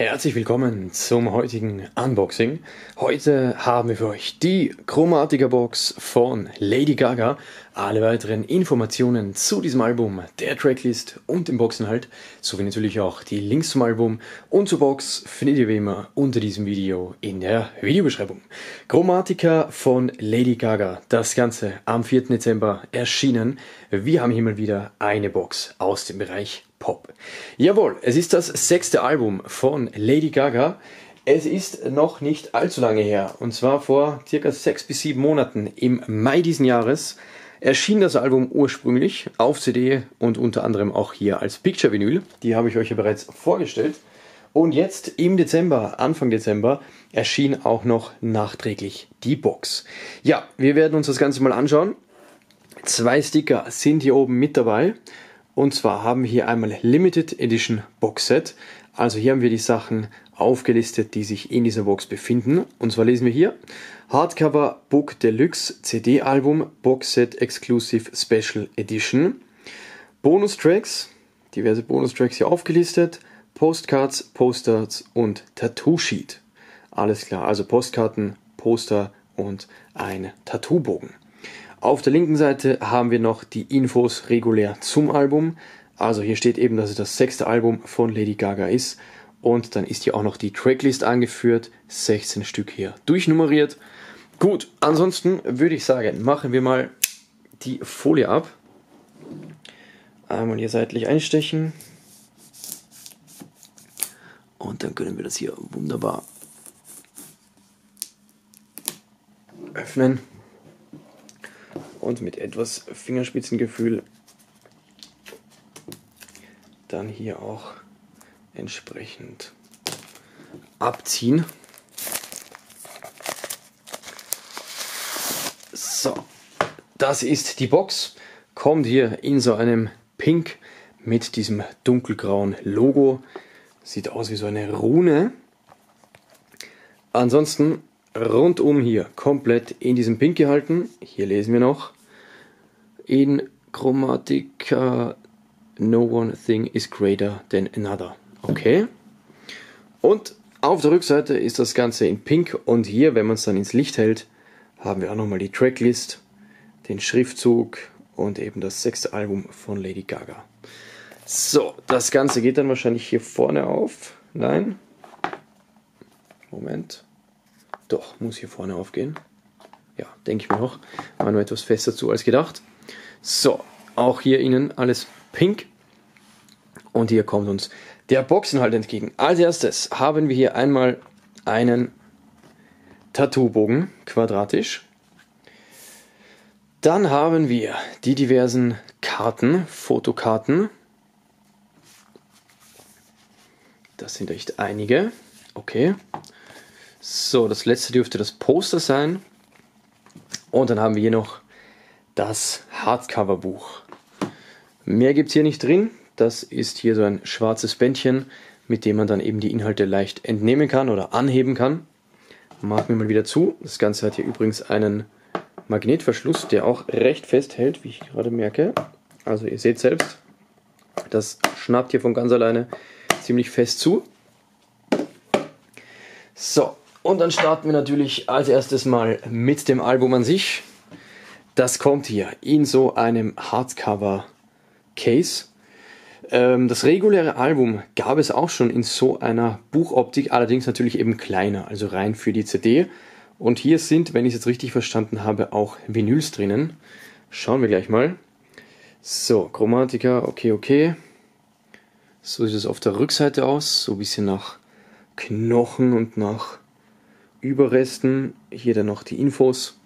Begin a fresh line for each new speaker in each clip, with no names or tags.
Herzlich willkommen zum heutigen Unboxing. Heute haben wir für euch die Chromatica Box von Lady Gaga. Alle weiteren Informationen zu diesem Album, der Tracklist und dem Boxinhalt, sowie natürlich auch die Links zum Album und zur Box findet ihr wie immer unter diesem Video in der Videobeschreibung. Chromatica von Lady Gaga, das Ganze am 4. Dezember erschienen. Wir haben hier mal wieder eine Box aus dem Bereich Pop. Jawohl, es ist das sechste Album von Lady Gaga. Es ist noch nicht allzu lange her, und zwar vor circa sechs bis sieben Monaten im Mai diesen Jahres erschien das Album ursprünglich auf CD und unter anderem auch hier als Picture Vinyl. Die habe ich euch ja bereits vorgestellt. Und jetzt im Dezember, Anfang Dezember, erschien auch noch nachträglich die Box. Ja, wir werden uns das Ganze mal anschauen. Zwei Sticker sind hier oben mit dabei. Und zwar haben wir hier einmal Limited Edition Box Set. Also hier haben wir die Sachen aufgelistet, die sich in dieser Box befinden. Und zwar lesen wir hier Hardcover Book Deluxe CD Album Box Set Exclusive Special Edition. Bonus Tracks, diverse Bonus Tracks hier aufgelistet. Postcards, Posters und Tattoo Sheet. Alles klar, also Postkarten, Poster und ein Tattoobogen. Auf der linken Seite haben wir noch die Infos regulär zum Album. Also hier steht eben, dass es das sechste Album von Lady Gaga ist. Und dann ist hier auch noch die Tracklist angeführt. 16 Stück hier durchnummeriert. Gut, ansonsten würde ich sagen, machen wir mal die Folie ab. Einmal hier seitlich einstechen. Und dann können wir das hier wunderbar öffnen und mit etwas Fingerspitzengefühl dann hier auch entsprechend abziehen. So, das ist die Box. Kommt hier in so einem Pink mit diesem dunkelgrauen Logo. Sieht aus wie so eine Rune. Ansonsten rundum hier komplett in diesem Pink gehalten. Hier lesen wir noch in Chromatica No one thing is greater than another. Okay. Und auf der Rückseite ist das Ganze in Pink und hier, wenn man es dann ins Licht hält, haben wir auch nochmal die Tracklist, den Schriftzug und eben das sechste Album von Lady Gaga. So, das Ganze geht dann wahrscheinlich hier vorne auf. Nein. Moment. Doch, muss hier vorne aufgehen. Ja, denke ich mir noch. War nur etwas fester zu als gedacht. So, auch hier innen alles pink. Und hier kommt uns der Boxenhalt entgegen. Als erstes haben wir hier einmal einen Tattoo-Bogen, quadratisch. Dann haben wir die diversen Karten, Fotokarten. Das sind echt einige. Okay. So, das letzte dürfte das Poster sein. Und dann haben wir hier noch das Hardcover-Buch. Mehr gibt es hier nicht drin. Das ist hier so ein schwarzes Bändchen, mit dem man dann eben die Inhalte leicht entnehmen kann oder anheben kann. Machen wir mal wieder zu. Das Ganze hat hier übrigens einen Magnetverschluss, der auch recht fest hält, wie ich gerade merke. Also ihr seht selbst, das schnappt hier von ganz alleine ziemlich fest zu. So, und dann starten wir natürlich als erstes mal mit dem Album an sich. Das kommt hier in so einem Hardcover-Case. Ähm, das reguläre Album gab es auch schon in so einer Buchoptik, allerdings natürlich eben kleiner, also rein für die CD. Und hier sind, wenn ich es jetzt richtig verstanden habe, auch Vinyls drinnen. Schauen wir gleich mal. So, Chromatica, okay, okay. So sieht es auf der Rückseite aus, so ein bisschen nach Knochen und nach Überresten. Hier dann noch die Infos.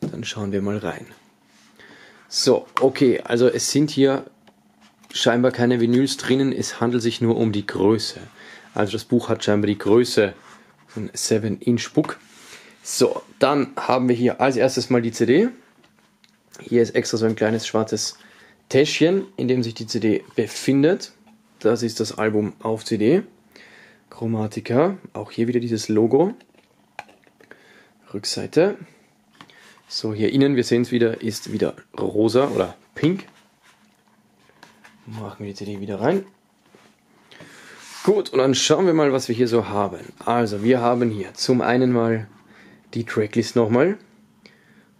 Dann schauen wir mal rein. So, okay, also es sind hier scheinbar keine Vinyls drinnen. Es handelt sich nur um die Größe. Also das Buch hat scheinbar die Größe von 7-Inch Book. So, dann haben wir hier als erstes mal die CD. Hier ist extra so ein kleines schwarzes Täschchen, in dem sich die CD befindet. Das ist das Album auf CD. Chromatica, auch hier wieder dieses Logo. Rückseite. So, hier innen, wir sehen es wieder, ist wieder rosa oder pink. Machen wir die CD wieder rein. Gut, und dann schauen wir mal, was wir hier so haben. Also, wir haben hier zum einen mal die Tracklist nochmal.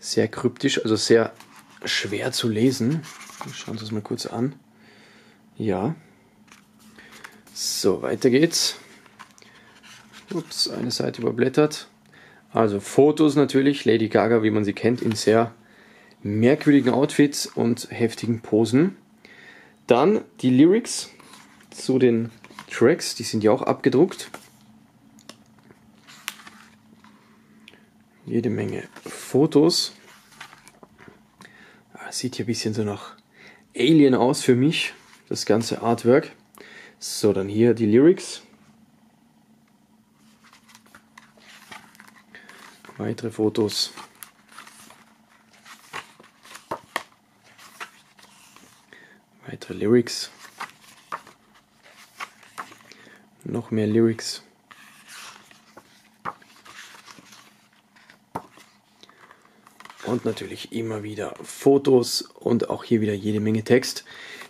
Sehr kryptisch, also sehr schwer zu lesen. Schauen wir uns mal kurz an. Ja. So, weiter geht's. Ups, eine Seite überblättert. Also Fotos natürlich, Lady Gaga, wie man sie kennt, in sehr merkwürdigen Outfits und heftigen Posen. Dann die Lyrics zu den Tracks, die sind ja auch abgedruckt. Jede Menge Fotos. Ah, sieht hier ein bisschen so nach Alien aus für mich, das ganze Artwork. So, dann hier die Lyrics. Weitere Fotos. Weitere Lyrics. Noch mehr Lyrics. Und natürlich immer wieder Fotos und auch hier wieder jede Menge Text.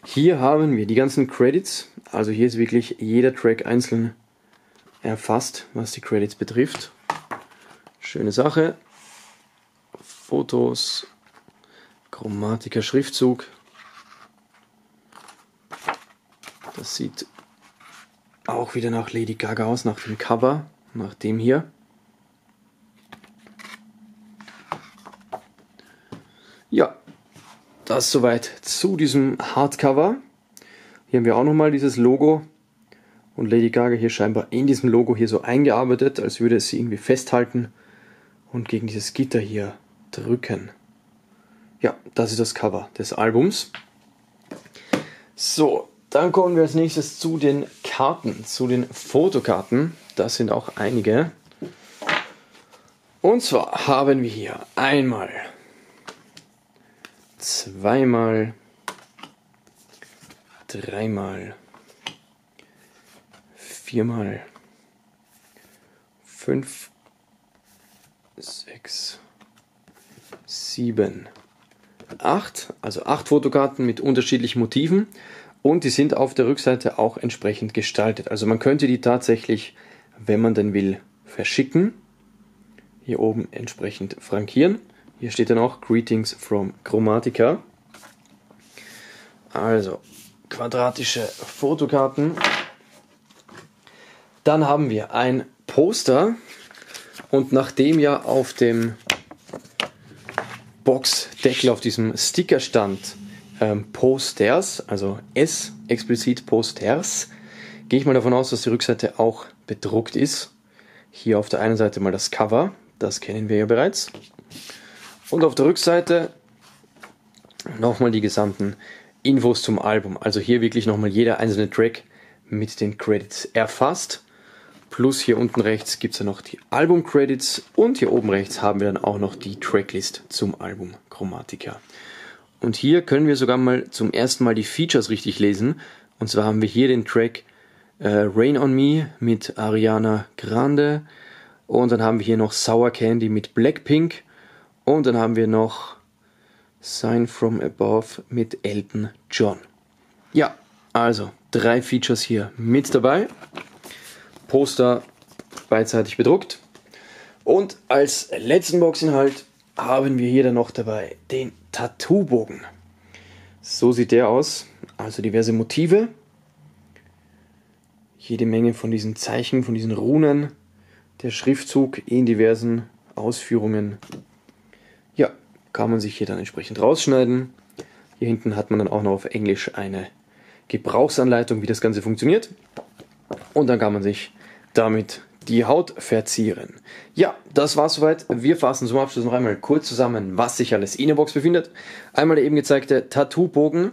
Hier haben wir die ganzen Credits. Also hier ist wirklich jeder Track einzeln erfasst, was die Credits betrifft. Schöne Sache. Fotos, Chromatiker, Schriftzug. Das sieht auch wieder nach Lady Gaga aus, nach dem Cover, nach dem hier. Ja, das soweit zu diesem Hardcover. Hier haben wir auch nochmal dieses Logo und Lady Gaga hier scheinbar in diesem Logo hier so eingearbeitet, als würde es sie irgendwie festhalten und gegen dieses Gitter hier drücken. Ja, das ist das Cover des Albums. So, dann kommen wir als nächstes zu den Karten, zu den Fotokarten. Das sind auch einige. Und zwar haben wir hier einmal, zweimal, dreimal, viermal, fünf, sechs, sieben, acht. Also acht Fotokarten mit unterschiedlichen Motiven. Und die sind auf der Rückseite auch entsprechend gestaltet. Also man könnte die tatsächlich, wenn man denn will, verschicken. Hier oben entsprechend frankieren. Hier steht dann auch Greetings from Chromatica. Also quadratische Fotokarten. Dann haben wir ein Poster und nachdem ja auf dem Boxdeckel, auf diesem Sticker stand ähm, Posters, also S explizit Posters, gehe ich mal davon aus, dass die Rückseite auch bedruckt ist. Hier auf der einen Seite mal das Cover, das kennen wir ja bereits. Und auf der Rückseite nochmal die gesamten Infos zum Album. Also hier wirklich nochmal jeder einzelne Track mit den Credits erfasst. Plus hier unten rechts gibt es ja noch die Album-Credits und hier oben rechts haben wir dann auch noch die Tracklist zum Album Chromatica. Und hier können wir sogar mal zum ersten Mal die Features richtig lesen. Und zwar haben wir hier den Track äh, Rain on Me mit Ariana Grande. Und dann haben wir hier noch Sour Candy mit Blackpink. Und dann haben wir noch Sign from Above mit Elton John. Ja, also drei Features hier mit dabei. Poster beidseitig bedruckt. Und als letzten Boxinhalt haben wir hier dann noch dabei den Tattoo-Bogen. So sieht der aus. Also diverse Motive. Jede Menge von diesen Zeichen, von diesen Runen. Der Schriftzug in diversen Ausführungen. Ja, kann man sich hier dann entsprechend rausschneiden. Hier hinten hat man dann auch noch auf Englisch eine Gebrauchsanleitung, wie das Ganze funktioniert. Und dann kann man sich damit die Haut verzieren. Ja, das war's soweit. Wir fassen zum Abschluss noch einmal kurz zusammen, was sich alles in der Box befindet. Einmal der eben gezeigte Tattoo-Bogen,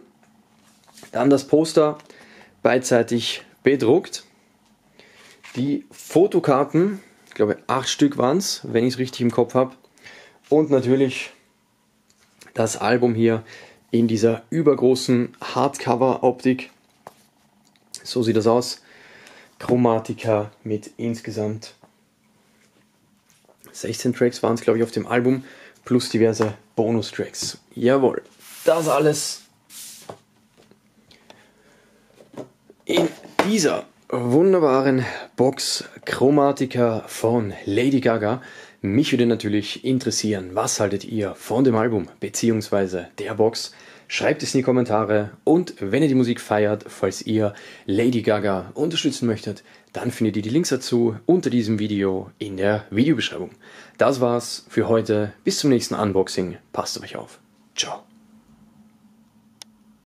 dann das Poster beidseitig bedruckt, die Fotokarten, ich glaube acht Stück waren es, wenn ich es richtig im Kopf habe, und natürlich das Album hier in dieser übergroßen Hardcover-Optik. So sieht das aus. Chromatica mit insgesamt 16 Tracks waren es, glaube ich, auf dem Album, plus diverse Bonustracks. Jawohl, das alles in dieser wunderbaren Box Chromatica von Lady Gaga. Mich würde natürlich interessieren, was haltet ihr von dem Album bzw. der Box? Schreibt es in die Kommentare und wenn ihr die Musik feiert, falls ihr Lady Gaga unterstützen möchtet, dann findet ihr die Links dazu unter diesem Video in der Videobeschreibung. Das war's für heute. Bis zum nächsten Unboxing. Passt auf euch auf. Ciao.